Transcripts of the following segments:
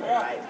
Thank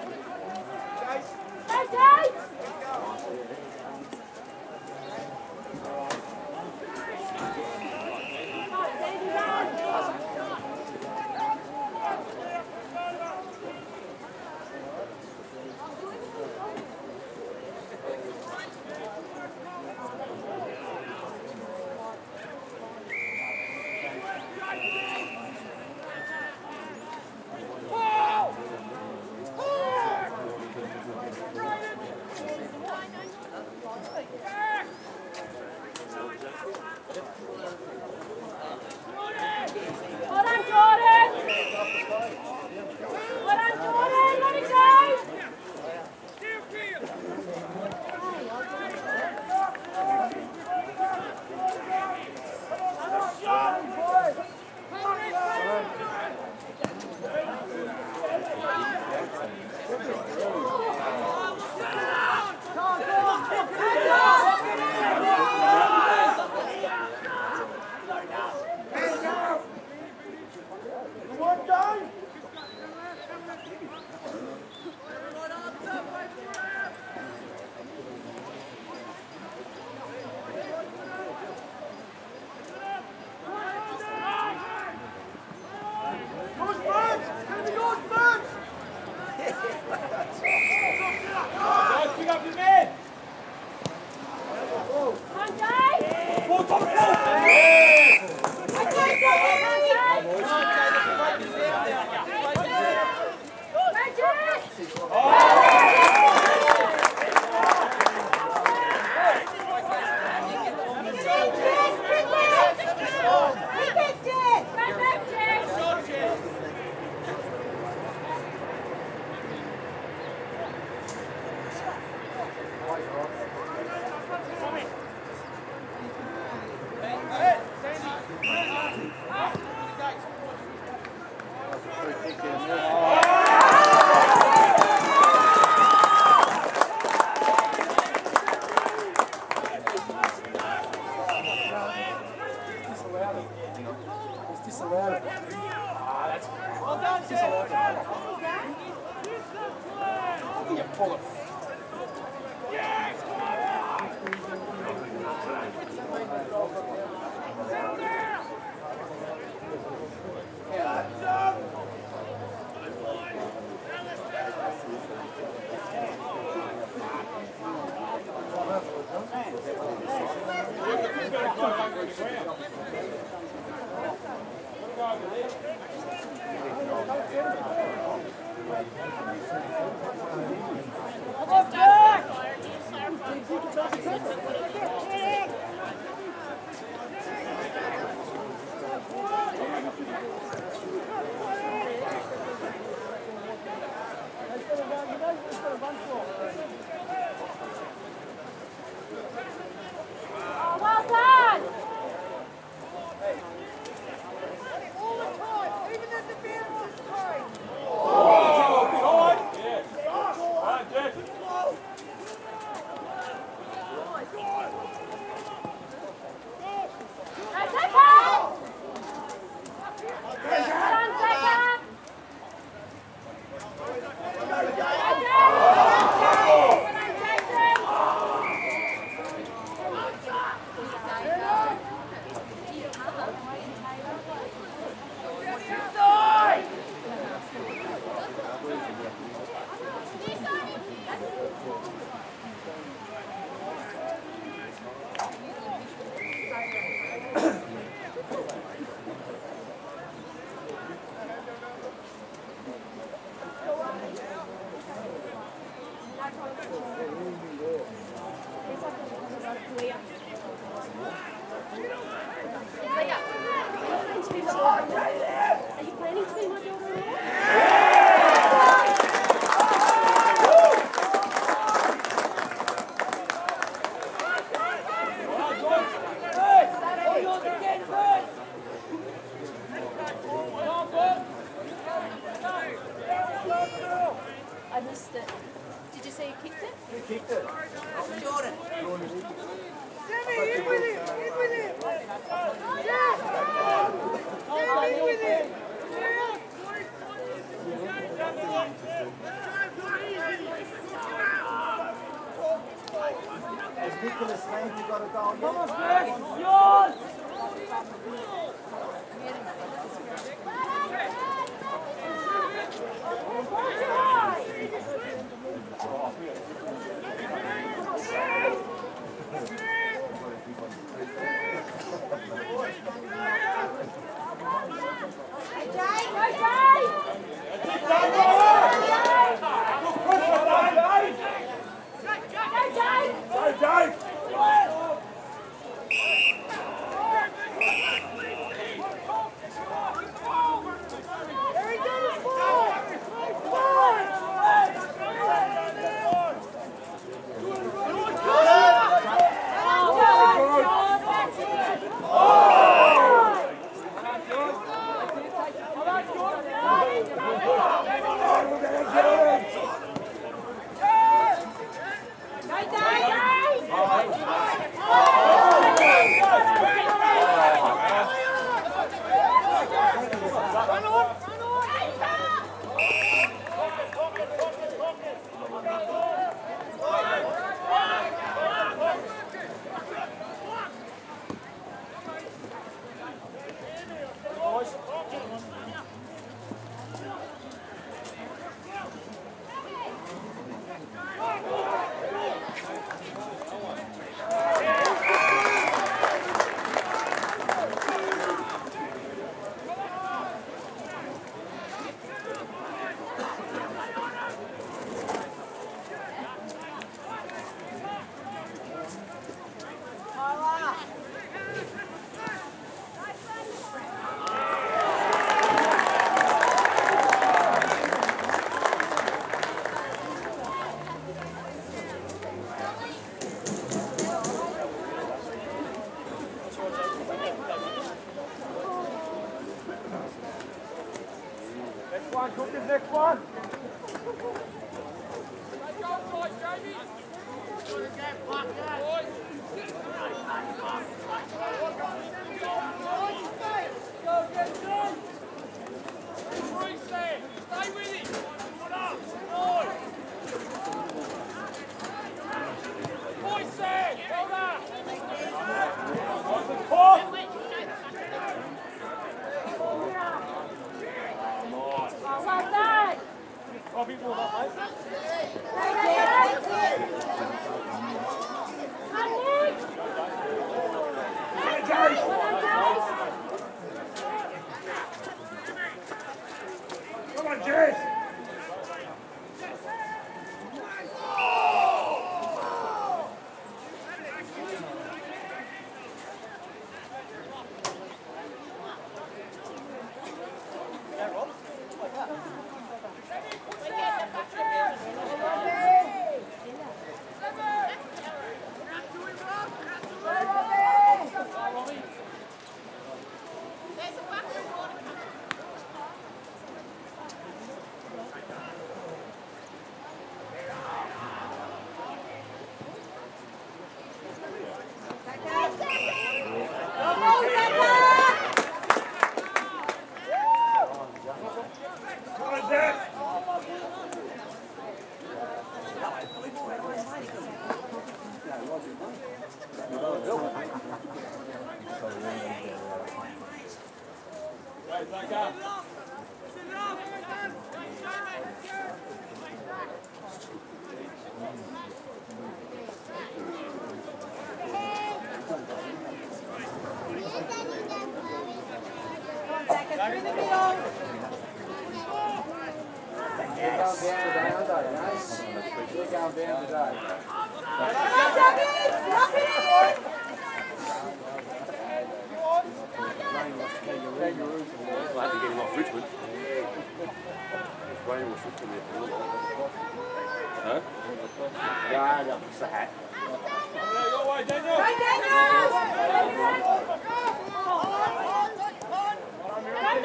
Right, Daniel! Right, Daniel!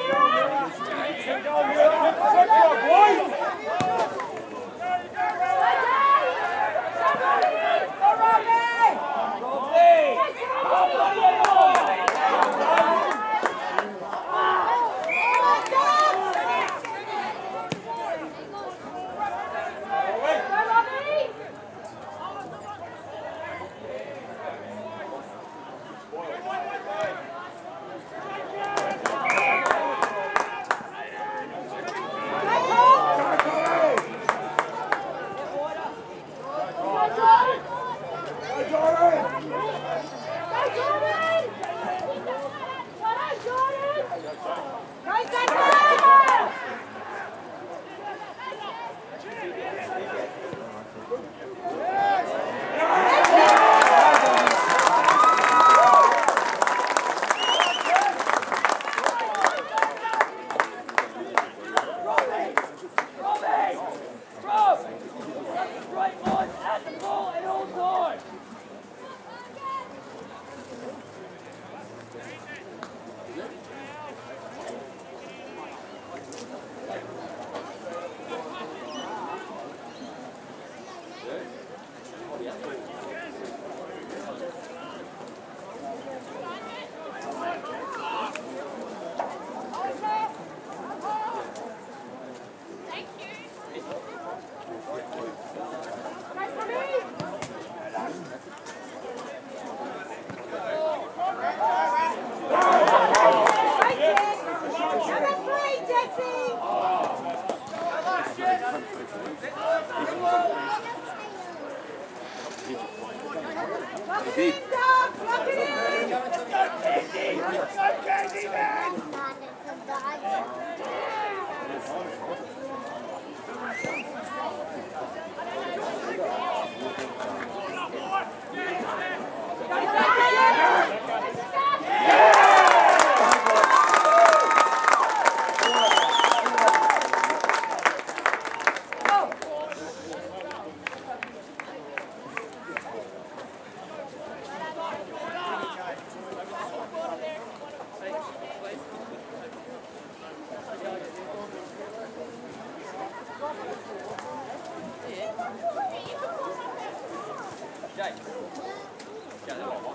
Go, boys! ない。いやでも。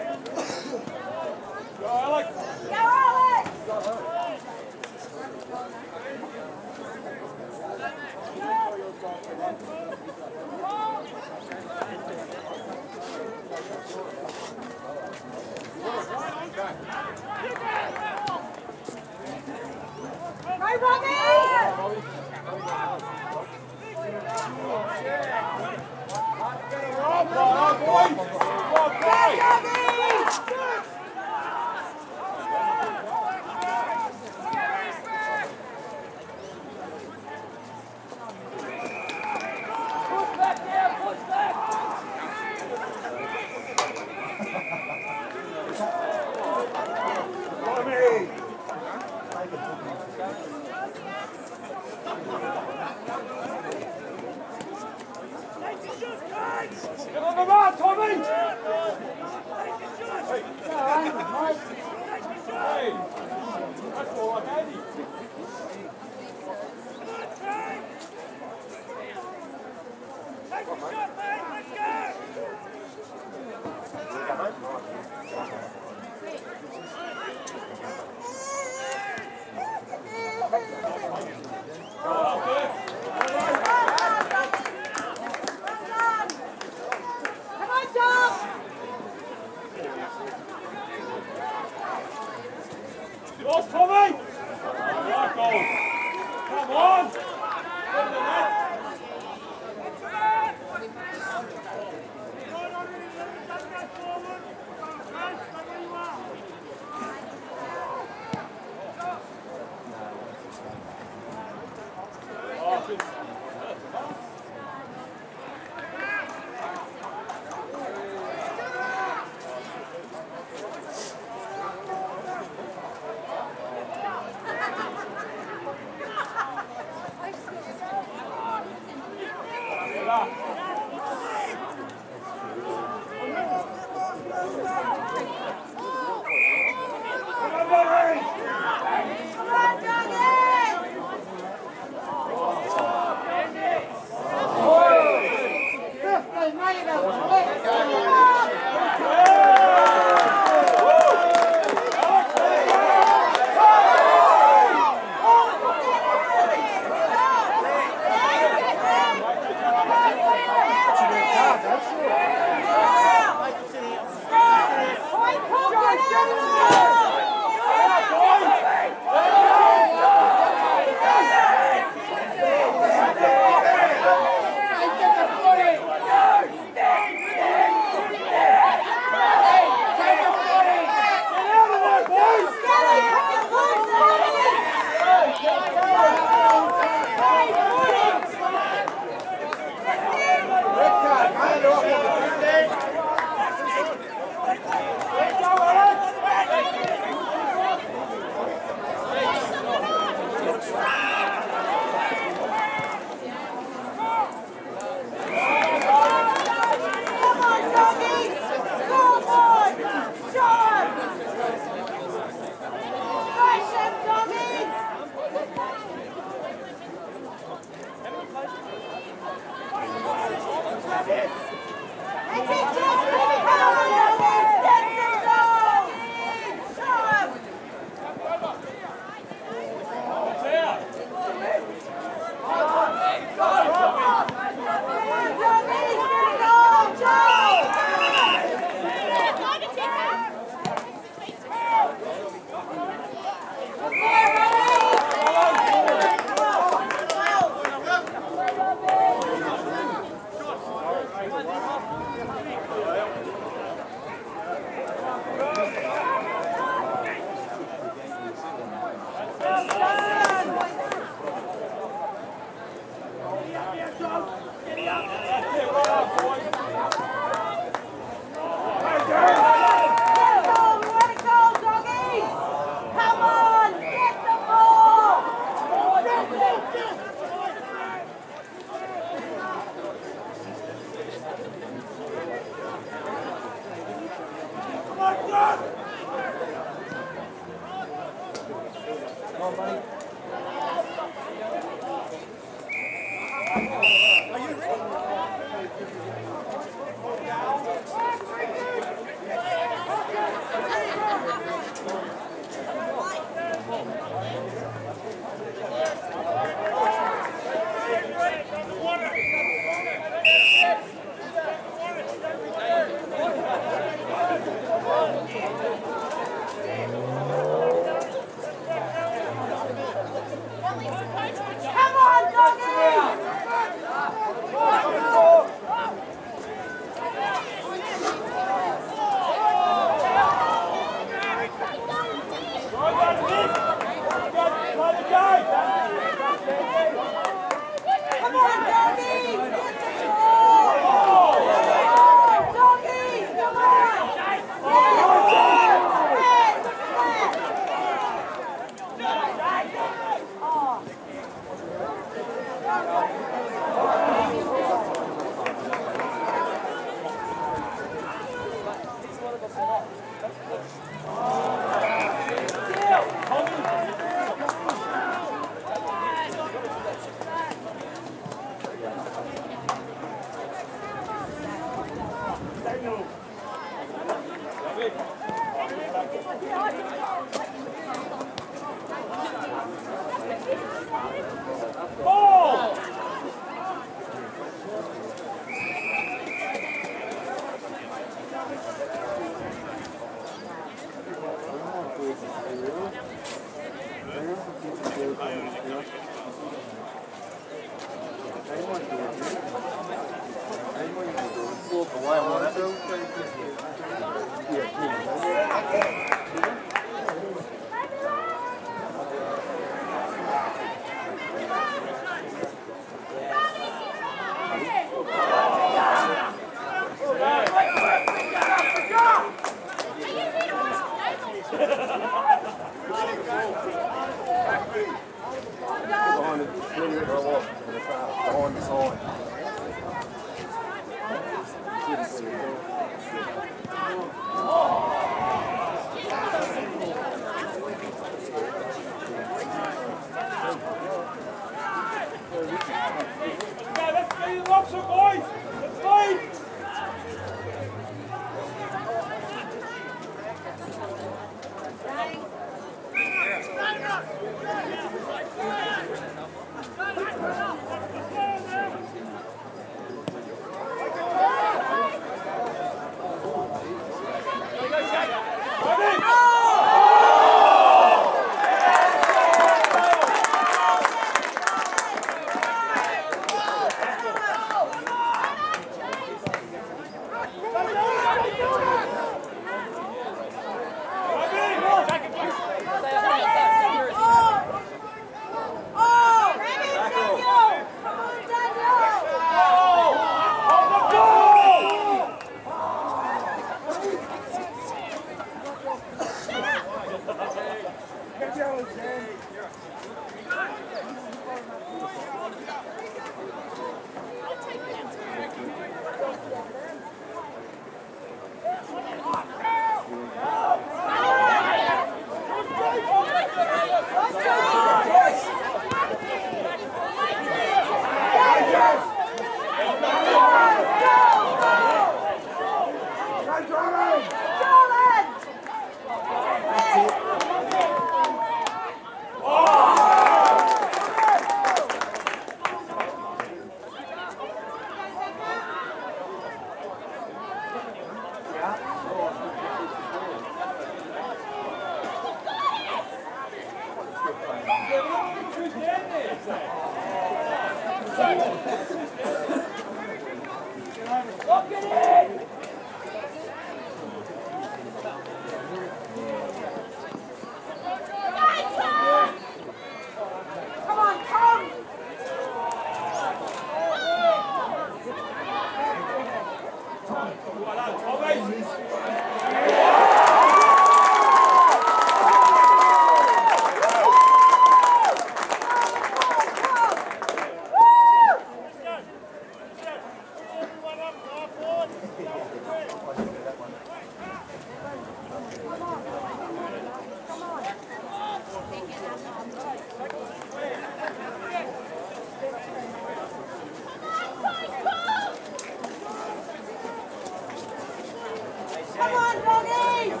Come on, doggies!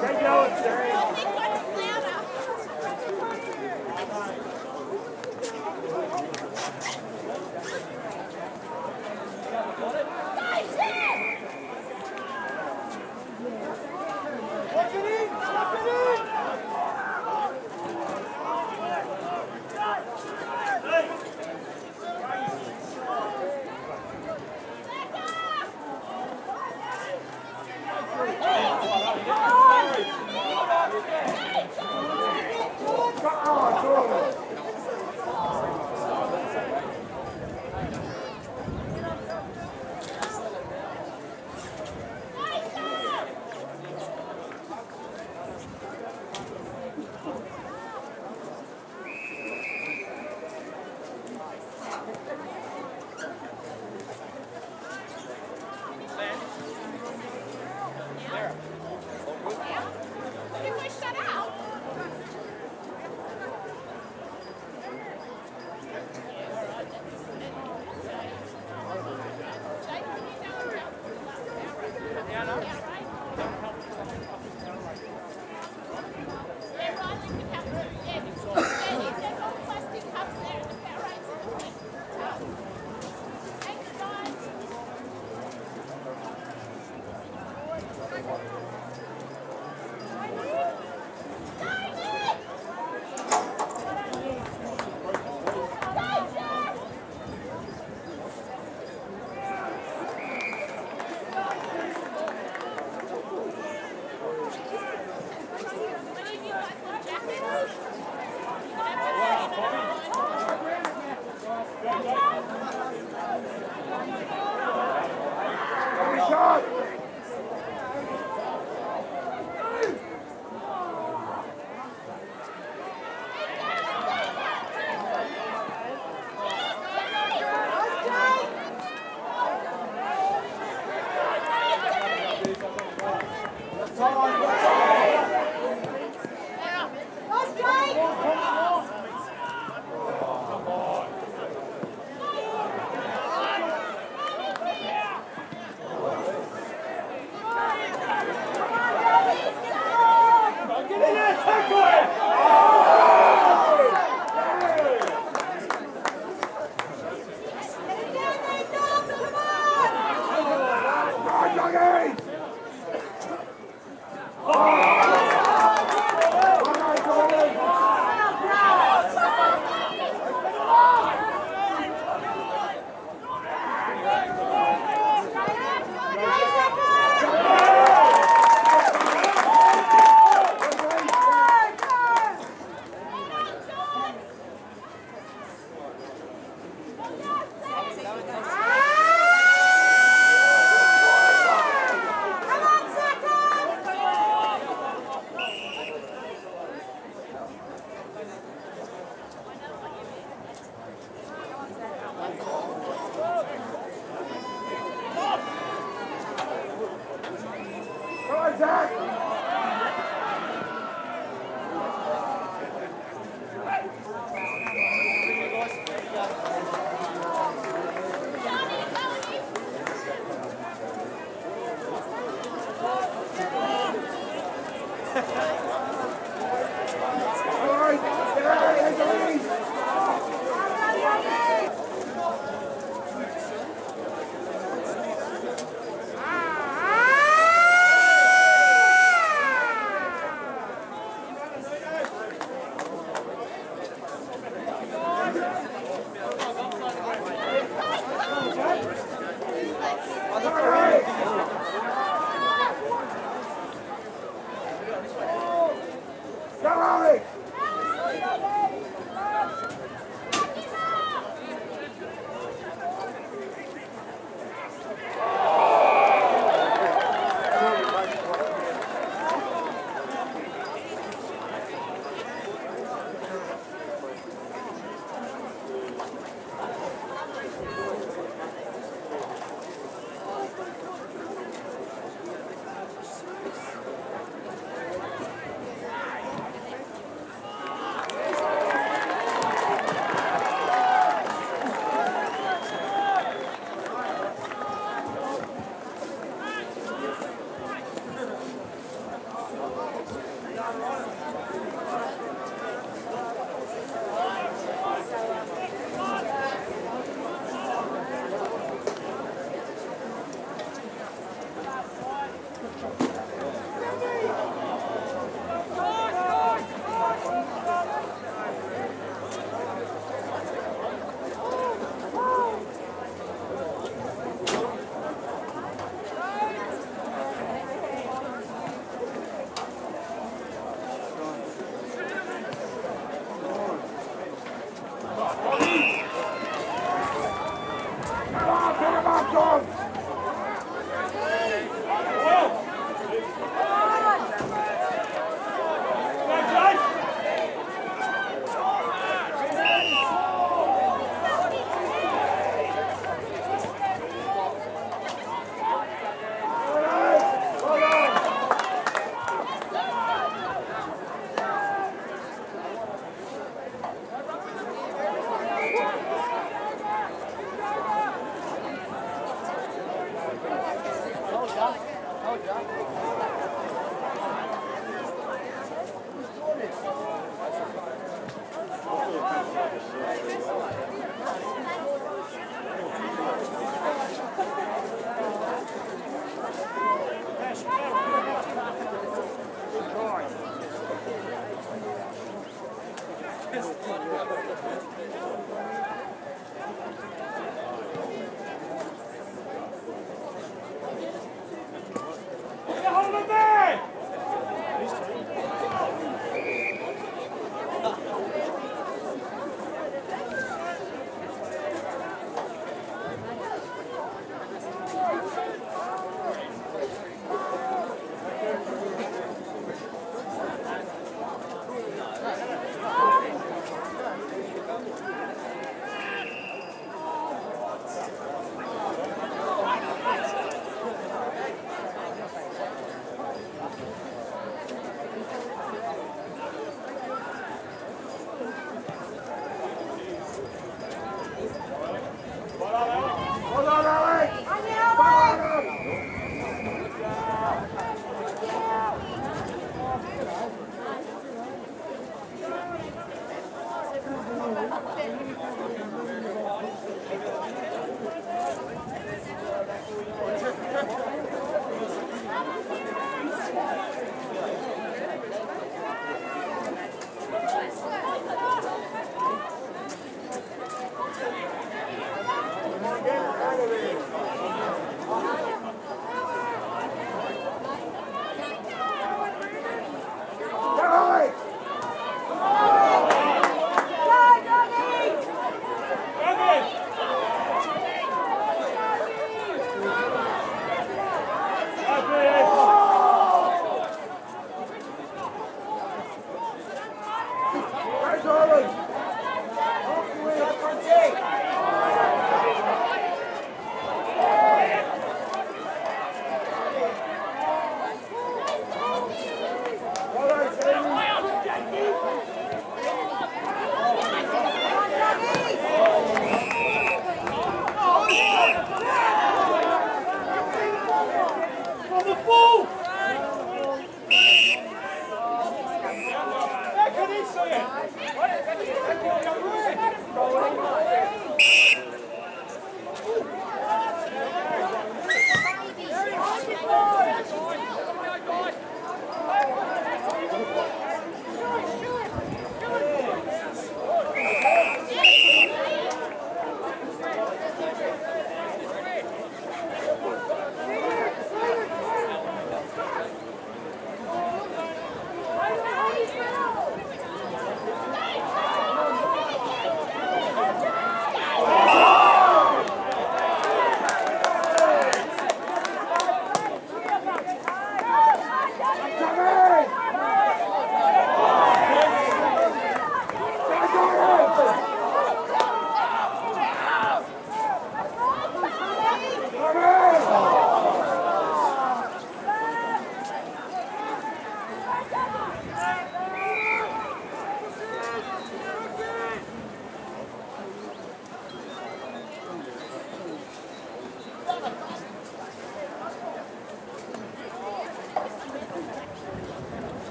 Take it out, Terry.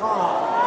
Well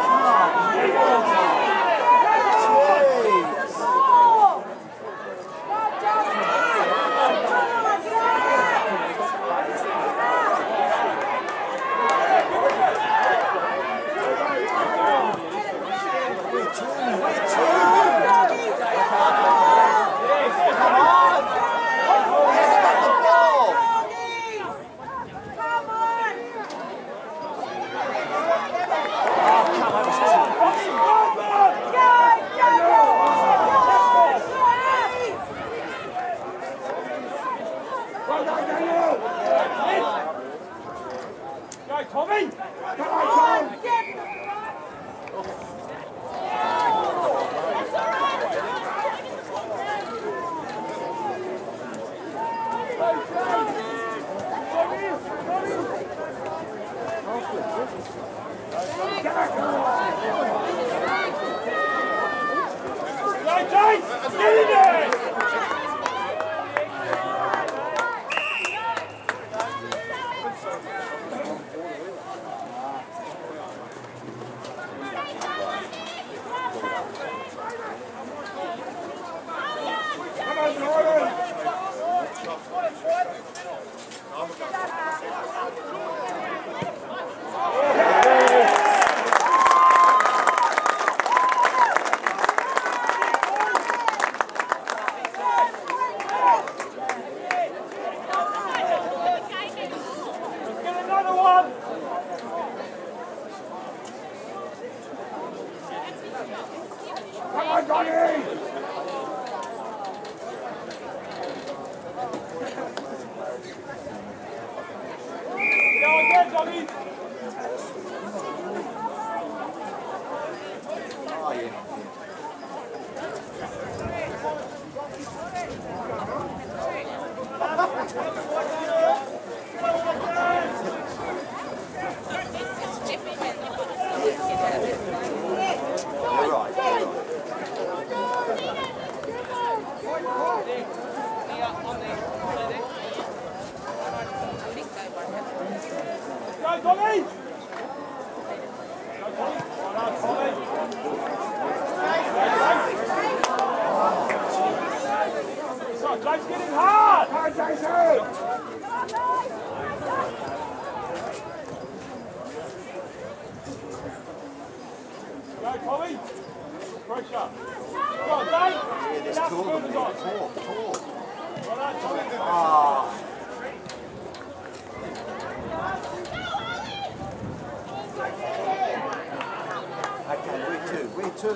two,